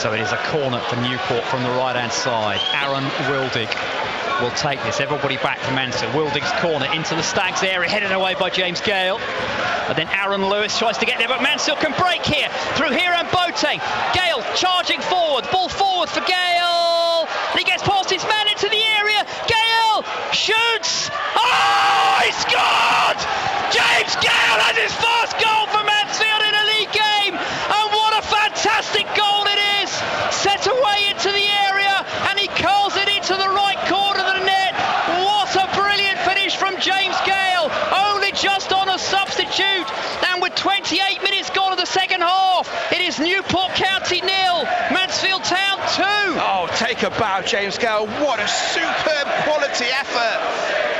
So it is a corner for Newport from the right-hand side. Aaron Wildig will take this. Everybody back to Mansfield. Wildig's corner into the Stags area, headed away by James Gale. And then Aaron Lewis tries to get there, but Mansfield can break here through Hiram Boateng. Gale charging forward, ball forward for Gale. And he gets past his man into the area. Gale shoots. Oh, he scored! James Gale has his first goal for Mansfield in a league game. And what a fantastic goal it is! Set away into the area, and he curls it into the right corner of the net. What a brilliant finish from James Gale! Only just on a substitute, and with 28 minutes gone in the second half, it is Newport County nil, Mansfield Town two. Oh, take a bow, James Gale. What a superb quality effort.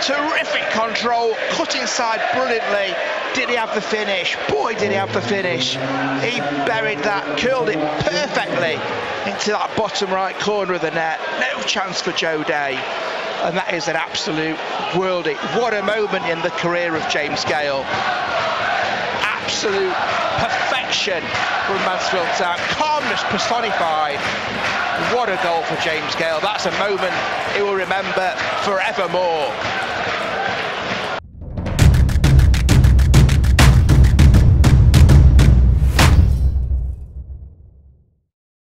Terrific control, cut inside brilliantly. Did he have the finish? Boy, did he have the finish. He buried that, curled it perfectly into that bottom right corner of the net. No chance for Joe Day. And that is an absolute worldie. What a moment in the career of James Gale. Absolute perfection from Mansfield Town. Calmness personified. What a goal for James Gale. That's a moment he will remember forevermore.